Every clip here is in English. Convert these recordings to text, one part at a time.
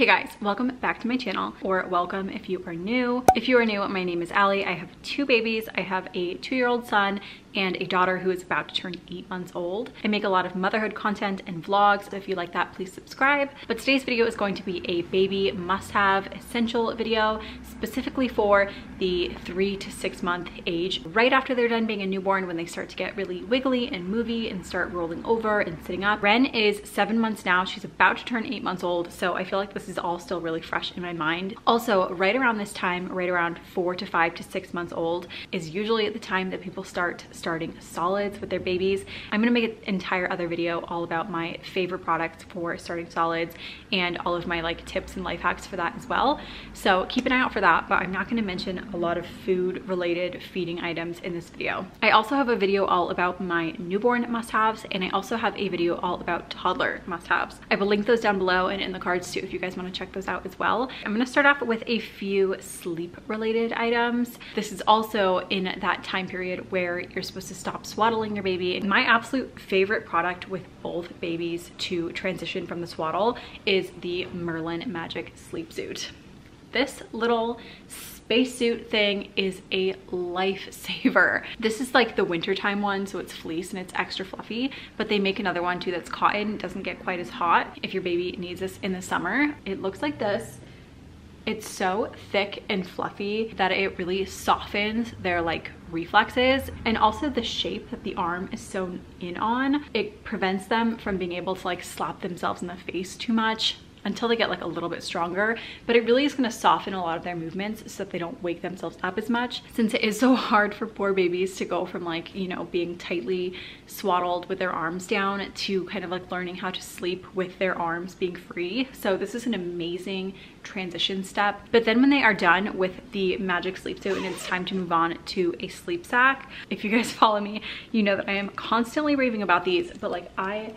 Hey guys, welcome back to my channel, or welcome if you are new. If you are new, my name is Alliy. I have two babies. I have a two-year-old son and a daughter who is about to turn eight months old. I make a lot of motherhood content and vlogs, so if you like that, please subscribe. But today's video is going to be a baby must-have essential video, specifically for the three to six month age, right after they're done being a newborn when they start to get really wiggly and movie and start rolling over and sitting up. Ren is seven months now. She's about to turn eight months old, so I feel like this is all still really fresh in my mind. Also, right around this time, right around four to five to six months old, is usually the time that people start starting solids with their babies. I'm gonna make an entire other video all about my favorite products for starting solids and all of my like tips and life hacks for that as well. So keep an eye out for that, but I'm not gonna mention a lot of food related feeding items in this video. I also have a video all about my newborn must-haves and I also have a video all about toddler must-haves. I will link those down below and in the cards too if you guys wanna check those out as well. I'm gonna start off with a few sleep related items. This is also in that time period where you're supposed to stop swaddling your baby. My absolute favorite product with both babies to transition from the swaddle is the Merlin Magic Sleep Suit. This little spacesuit thing is a lifesaver. This is like the wintertime one, so it's fleece and it's extra fluffy, but they make another one too that's cotton, doesn't get quite as hot if your baby needs this in the summer. It looks like this it's so thick and fluffy that it really softens their like reflexes. And also the shape that the arm is sewn in on it prevents them from being able to like slap themselves in the face too much until they get like a little bit stronger but it really is going to soften a lot of their movements so that they don't wake themselves up as much. Since it is so hard for poor babies to go from like you know being tightly swaddled with their arms down to kind of like learning how to sleep with their arms being free. So this is an amazing transition step. But then when they are done with the magic sleep suit and it's time to move on to a sleep sack if you guys follow me you know that i am constantly raving about these but like i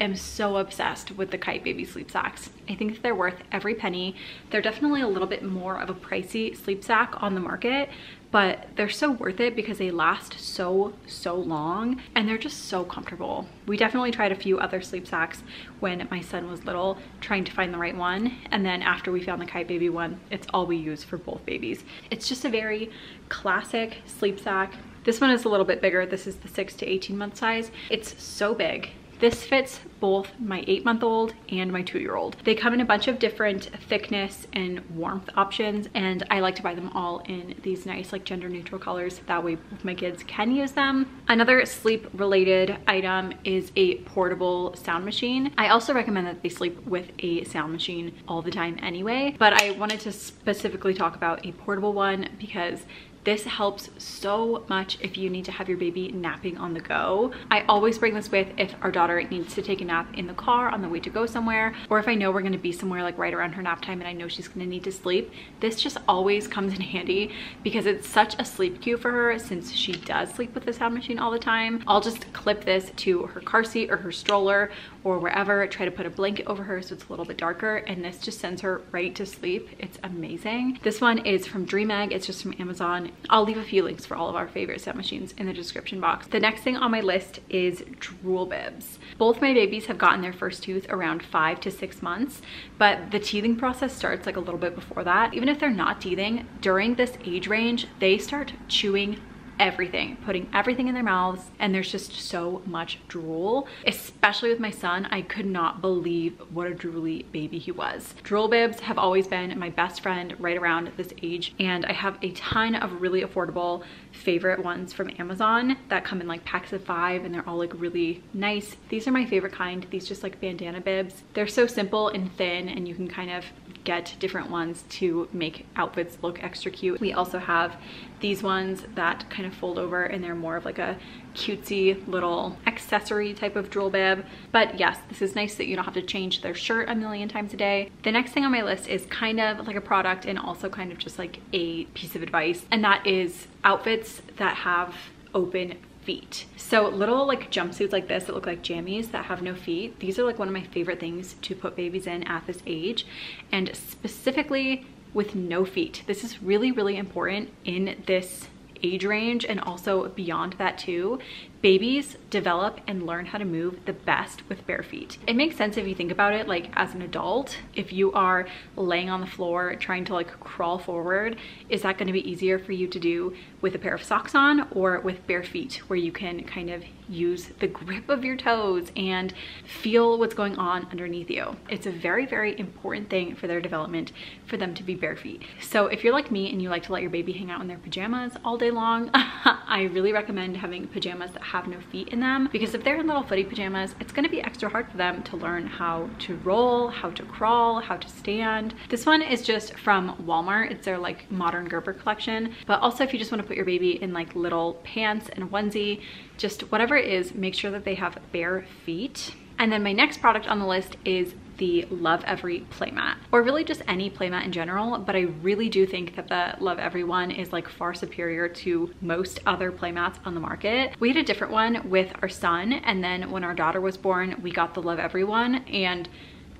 am so obsessed with the Kyte Baby sleep sacks. I think they're worth every penny. They're definitely a little bit more of a pricey sleep sack on the market, but they're so worth it because they last so, so long and they're just so comfortable. We definitely tried a few other sleep sacks when my son was little, trying to find the right one. And then after we found the Kyte Baby one, it's all we use for both babies. It's just a very classic sleep sack. This one is a little bit bigger. This is the six to 18 month size. It's so big this fits both my eight month old and my two year old. They come in a bunch of different thickness and warmth options and I like to buy them all in these nice like gender neutral colors. That way my kids can use them. Another sleep related item is a portable sound machine. I also recommend that they sleep with a sound machine all the time anyway, but I wanted to specifically talk about a portable one because this helps so much if you need to have your baby napping on the go. I always bring this with if our daughter needs to take a nap in the car on the way to go somewhere, or if I know we're gonna be somewhere like right around her nap time and I know she's gonna need to sleep. This just always comes in handy because it's such a sleep cue for her since she does sleep with the sound machine all the time. I'll just clip this to her car seat or her stroller or wherever, try to put a blanket over her so it's a little bit darker and this just sends her right to sleep. It's amazing. This one is from Dream Egg. It's just from Amazon. I'll leave a few links for all of our favorite sound machines in the description box. The next thing on my list is drool bibs. Both my babies have gotten their first tooth around five to six months, but the teething process starts like a little bit before that. Even if they're not teething, during this age range, they start chewing everything, putting everything in their mouths, and there's just so much drool. Especially with my son, I could not believe what a drooly baby he was. Drool bibs have always been my best friend right around this age, and I have a ton of really affordable favorite ones from Amazon that come in like packs of five and they're all like really nice. These are my favorite kind, these just like bandana bibs. They're so simple and thin and you can kind of get different ones to make outfits look extra cute. We also have these ones that kind of fold over and they're more of like a cutesy little accessory type of drool bib. But yes, this is nice that you don't have to change their shirt a million times a day. The next thing on my list is kind of like a product and also kind of just like a piece of advice. And that is outfits that have open feet. So little like jumpsuits like this that look like jammies that have no feet. These are like one of my favorite things to put babies in at this age. And specifically with no feet. This is really, really important in this age range and also beyond that too Babies develop and learn how to move the best with bare feet. It makes sense if you think about it like as an adult, if you are laying on the floor trying to like crawl forward, is that gonna be easier for you to do with a pair of socks on or with bare feet where you can kind of use the grip of your toes and feel what's going on underneath you. It's a very, very important thing for their development for them to be bare feet. So if you're like me and you like to let your baby hang out in their pajamas all day long, I really recommend having pajamas that have no feet in them because if they're in little footy pajamas, it's gonna be extra hard for them to learn how to roll, how to crawl, how to stand. This one is just from Walmart. It's their like modern Gerber collection. But also if you just wanna put your baby in like little pants and onesie, just whatever it is, make sure that they have bare feet. And then my next product on the list is the Lovevery playmat or really just any playmat in general but I really do think that the Lovevery one is like far superior to most other playmats on the market. We had a different one with our son and then when our daughter was born we got the Lovevery one and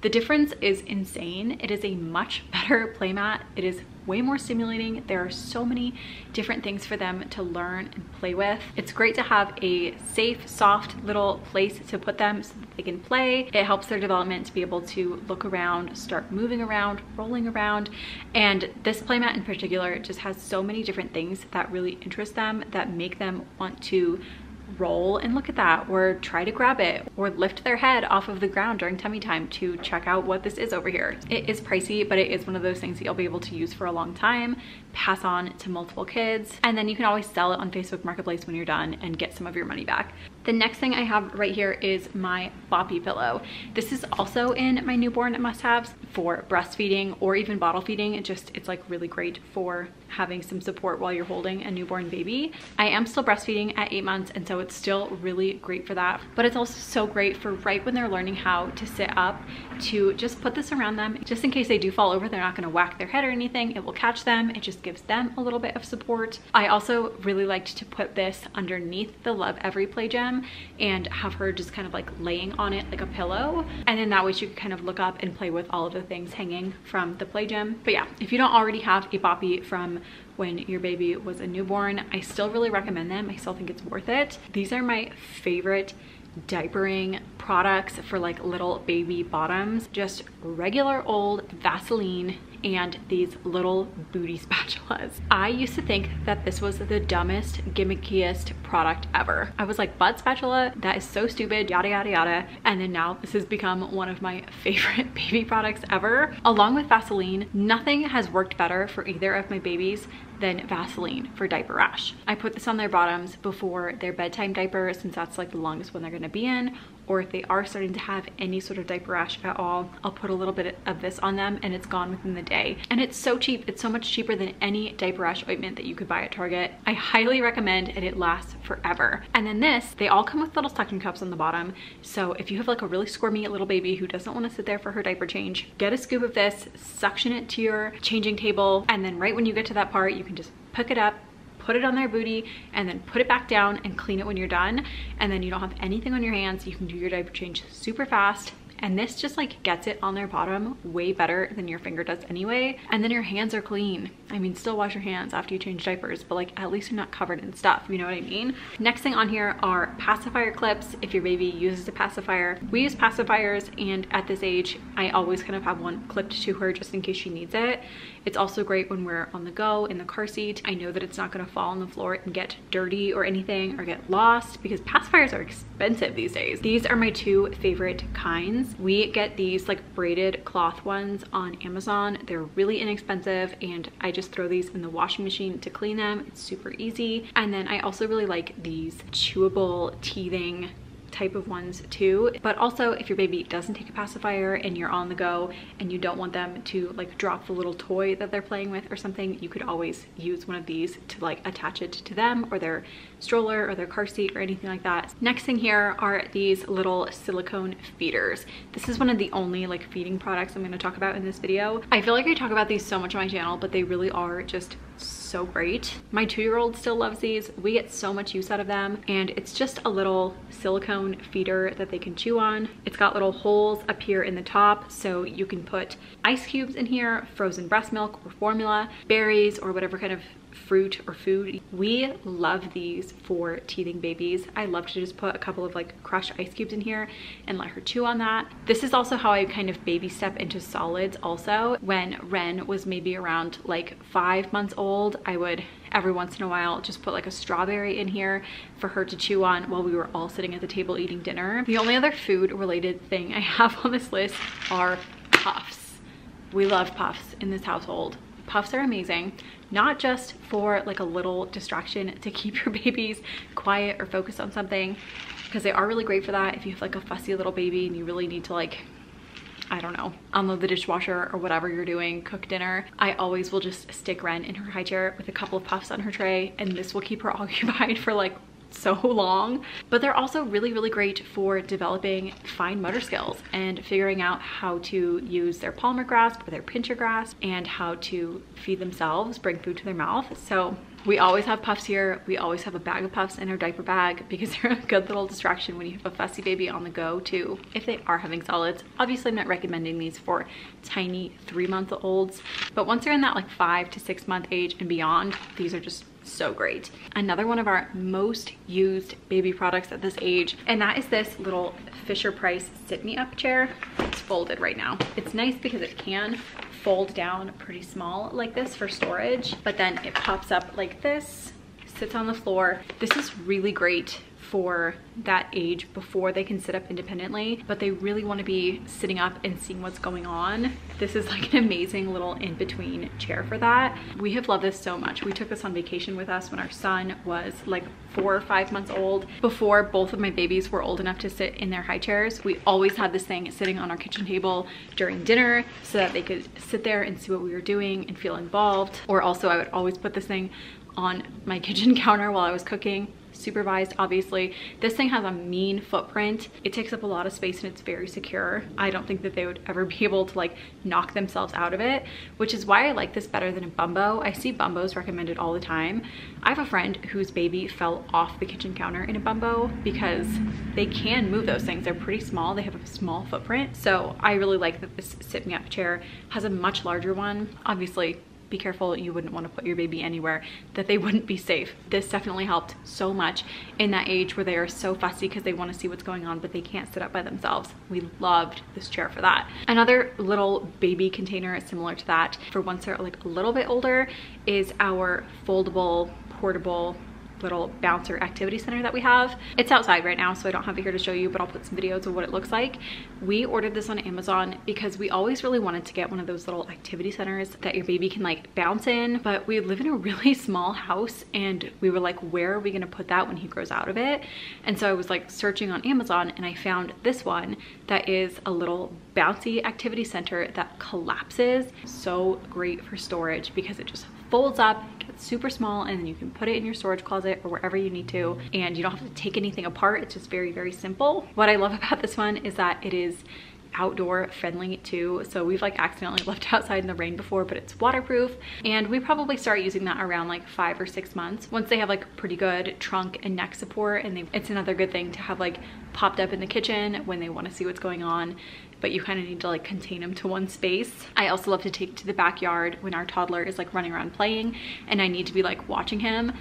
the difference is insane. It is a much better playmat. It is way more stimulating. There are so many different things for them to learn and play with. It's great to have a safe, soft little place to put them so that they can play. It helps their development to be able to look around, start moving around, rolling around. And this playmat in particular just has so many different things that really interest them that make them want to roll and look at that or try to grab it or lift their head off of the ground during tummy time to check out what this is over here. It is pricey, but it is one of those things that you'll be able to use for a long time, pass on to multiple kids, and then you can always sell it on Facebook Marketplace when you're done and get some of your money back. The next thing I have right here is my Boppy pillow. This is also in my newborn must-haves for breastfeeding or even bottle feeding. It just, it's like really great for having some support while you're holding a newborn baby. I am still breastfeeding at eight months and so it's still really great for that. But it's also so great for right when they're learning how to sit up to just put this around them just in case they do fall over they're not going to whack their head or anything it will catch them it just gives them a little bit of support i also really liked to put this underneath the Lovevery play gym and have her just kind of like laying on it like a pillow. And then that way she could kind of look up and play with all of the things hanging from the play gym. but yeah if you don't already have a boppy from when your baby was a newborn i still really recommend them. I still think it's worth it. These are my favorite diapering products for like little baby bottoms. Just regular old vaseline and these little booty spatulas. I used to think that this was the dumbest, gimmickiest product ever. I was like, butt spatula, that is so stupid, yada, yada, yada. And then now this has become one of my favorite baby products ever. Along with Vaseline, nothing has worked better for either of my babies than Vaseline for diaper rash. I put this on their bottoms before their bedtime diaper since that's like the longest one they're gonna be in or if they are starting to have any sort of diaper rash at all, I'll put a little bit of this on them and it's gone within the day. And it's so cheap. It's so much cheaper than any diaper rash ointment that you could buy at Target. I highly recommend and it lasts forever. And then this, they all come with little suction cups on the bottom. So if you have like a really squirmy little baby who doesn't want to sit there for her diaper change, get a scoop of this, suction it to your changing table, and then right when you get to that part, you can just pick it up, put it on their booty and then put it back down and clean it when you're done. And then you don't have anything on your hands. You can do your diaper change super fast and this just like gets it on their bottom way better than your finger does anyway. And then your hands are clean. I mean still wash your hands after you change diapers but like at least you're not covered in stuff you know what i mean? Next thing on here are pacifier clips if your baby uses a pacifier. We use pacifiers and at this age i always kind of have one clipped to her just in case she needs it. It's also great when we're on the go in the car seat. I know that it's not going to fall on the floor and get dirty or anything or get lost because pacifiers are expensive these days. These are my two favorite kinds we get these like braided cloth ones on Amazon. They're really inexpensive and I just throw these in the washing machine to clean them. It's super easy. And then I also really like these chewable teething type of ones too. But also if your baby doesn't take a pacifier and you're on the go and you don't want them to like drop the little toy that they're playing with or something, you could always use one of these to like attach it to them or their stroller or their car seat or anything like that. Next thing here are these little silicone feeders. This is one of the only like feeding products I'm gonna talk about in this video. I feel like I talk about these so much on my channel, but they really are just great. My two-year-old still loves these. We get so much use out of them and it's just a little silicone feeder that they can chew on. It's got little holes up here in the top so you can put ice cubes in here, frozen breast milk or formula, berries or whatever kind of fruit or food. We love these for teething babies. I love to just put a couple of like crushed ice cubes in here and let her chew on that. This is also how I kind of baby step into solids also. When Ren was maybe around like five months old, I would every once in a while just put like a strawberry in here for her to chew on while we were all sitting at the table eating dinner. The only other food related thing I have on this list are puffs. We love puffs in this household. Puffs are amazing, not just for like a little distraction to keep your babies quiet or focused on something, because they are really great for that. If you have like a fussy little baby and you really need to like I don't know, unload the dishwasher or whatever you're doing, cook dinner, I always will just stick Ren in her high chair with a couple of puffs on her tray and this will keep her occupied for like so long but they're also really really great for developing fine motor skills and figuring out how to use their palmar grasp or their pincher grasp and how to feed themselves bring food to their mouth so we always have puffs here. We always have a bag of puffs in our diaper bag because they're a good little distraction when you have a fussy baby on the go too. If they are having solids, obviously I'm not recommending these for tiny three month olds, but once they're in that like five to six month age and beyond, these are just so great. Another one of our most used baby products at this age, and that is this little Fisher Price Sit Me Up chair. It's folded right now. It's nice because it can fold down pretty small like this for storage, but then it pops up like this, sits on the floor. This is really great for that age before they can sit up independently, but they really want to be sitting up and seeing what's going on. This is like an amazing little in-between chair for that. We have loved this so much. We took this on vacation with us when our son was like four or five months old. Before both of my babies were old enough to sit in their high chairs, we always had this thing sitting on our kitchen table during dinner so that they could sit there and see what we were doing and feel involved. Or also I would always put this thing on my kitchen counter while I was cooking supervised obviously. This thing has a mean footprint. It takes up a lot of space and it's very secure. I don't think that they would ever be able to like knock themselves out of it which is why i like this better than a bumbo. I see bumbos recommended all the time. I have a friend whose baby fell off the kitchen counter in a bumbo because they can move those things. They're pretty small. They have a small footprint. So i really like that this sit me up chair has a much larger one. Obviously be careful you wouldn't want to put your baby anywhere that they wouldn't be safe. This definitely helped so much in that age where they are so fussy because they want to see what's going on but they can't sit up by themselves. We loved this chair for that. Another little baby container similar to that. For once they're like a little bit older is our foldable portable little bouncer activity center that we have. It's outside right now, so I don't have it here to show you, but I'll put some videos of what it looks like. We ordered this on Amazon because we always really wanted to get one of those little activity centers that your baby can like bounce in, but we live in a really small house and we were like, where are we gonna put that when he grows out of it? And so I was like searching on Amazon and I found this one that is a little bouncy activity center that collapses. So great for storage because it just folds up, super small, and then you can put it in your storage closet or wherever you need to. And you don't have to take anything apart. It's just very, very simple. What I love about this one is that it is outdoor friendly too. So we've like accidentally left outside in the rain before, but it's waterproof. And we probably start using that around like five or six months. Once they have like pretty good trunk and neck support and they, it's another good thing to have like popped up in the kitchen when they want to see what's going on but you kind of need to like contain them to one space. I also love to take to the backyard when our toddler is like running around playing and I need to be like watching him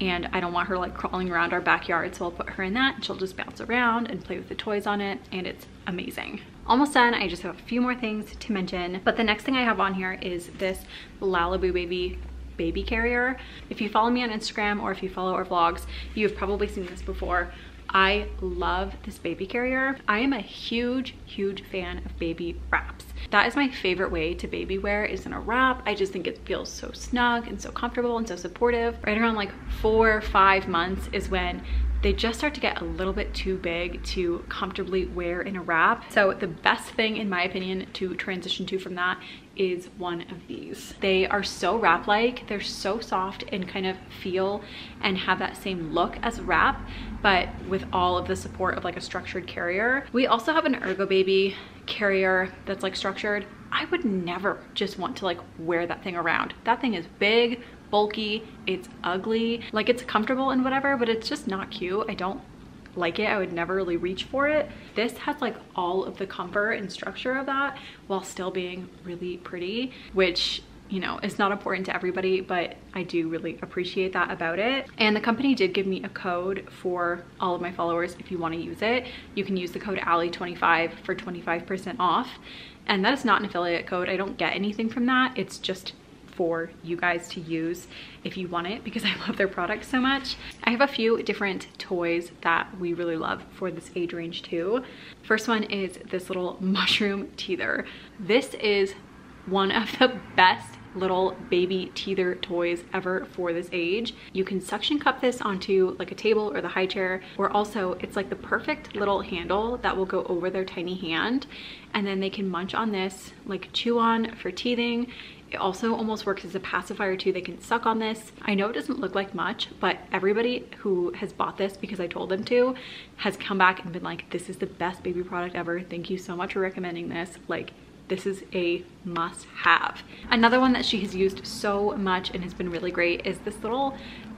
and I don't want her like crawling around our backyard so I'll put her in that and she'll just bounce around and play with the toys on it and it's amazing. Almost done, I just have a few more things to mention but the next thing I have on here is this Lalabu Baby baby carrier. If you follow me on Instagram or if you follow our vlogs, you've probably seen this before. I love this baby carrier. I am a huge, huge fan of baby wraps. That is my favorite way to baby wear is in a wrap. I just think it feels so snug and so comfortable and so supportive. Right around like four or five months is when they just start to get a little bit too big to comfortably wear in a wrap. So the best thing in my opinion to transition to from that is one of these. They are so wrap-like, they're so soft and kind of feel and have that same look as wrap, but with all of the support of like a structured carrier. We also have an Ergo Baby carrier that's like structured. I would never just want to like wear that thing around. That thing is big, bulky, it's ugly. Like it's comfortable and whatever, but it's just not cute. I don't like it. I would never really reach for it. This has like all of the comfort and structure of that while still being really pretty, which you know, it's not important to everybody, but I do really appreciate that about it. And the company did give me a code for all of my followers if you want to use it. You can use the code ALLIY25 for 25% off. And that is not an affiliate code. I don't get anything from that. It's just for you guys to use if you want it because I love their products so much. I have a few different toys that we really love for this age range too. First one is this little mushroom teether. This is one of the best little baby teether toys ever for this age. You can suction cup this onto like a table or the high chair, or also it's like the perfect little handle that will go over their tiny hand. And then they can munch on this, like chew on for teething. It also almost works as a pacifier too. They can suck on this. I know it doesn't look like much, but everybody who has bought this because I told them to has come back and been like, this is the best baby product ever. Thank you so much for recommending this. Like this is a must have. Another one that she has used so much and has been really great is this little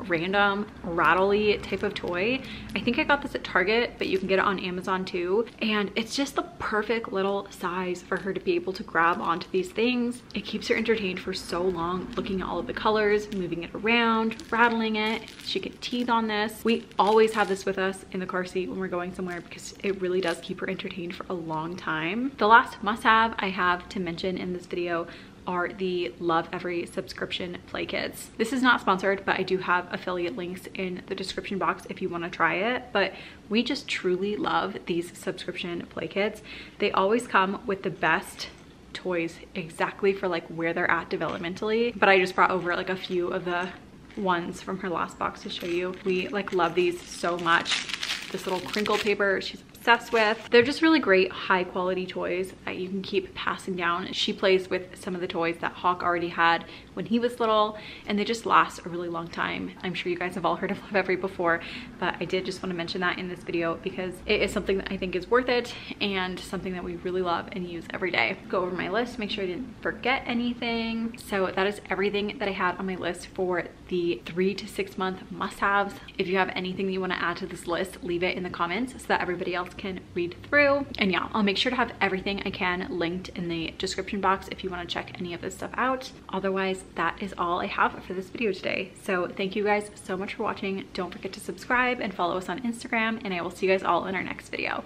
random rattly type of toy. I think I got this at Target, but you can get it on Amazon too. And it's just the perfect little size for her to be able to grab onto these things. It keeps her entertained for so long, looking at all of the colors, moving it around, rattling it. She can teeth on this. We always have this with us in the car seat when we're going somewhere because it really does keep her entertained for a long time. The last must have I have to mention in this video are the Lovevery subscription play kits. This is not sponsored, but I do have affiliate links in the description box if you wanna try it. But we just truly love these subscription play kits. They always come with the best toys exactly for like where they're at developmentally. But I just brought over like a few of the ones from her last box to show you. We like love these so much. This little crinkle paper, she's obsessed with. They're just really great high quality toys that you can keep passing down. She plays with some of the toys that Hawk already had when he was little and they just last a really long time. I'm sure you guys have all heard of Lovevery before, but I did just want to mention that in this video because it is something that I think is worth it and something that we really love and use every day. Go over my list, make sure I didn't forget anything. So that is everything that I had on my list for the three to six month must-haves. If you have anything that you want to add to this list, leave it in the comments so that everybody else can read through. And yeah, I'll make sure to have everything I can linked in the description box if you want to check any of this stuff out. Otherwise, that is all I have for this video today. So thank you guys so much for watching. Don't forget to subscribe and follow us on Instagram and I will see you guys all in our next video.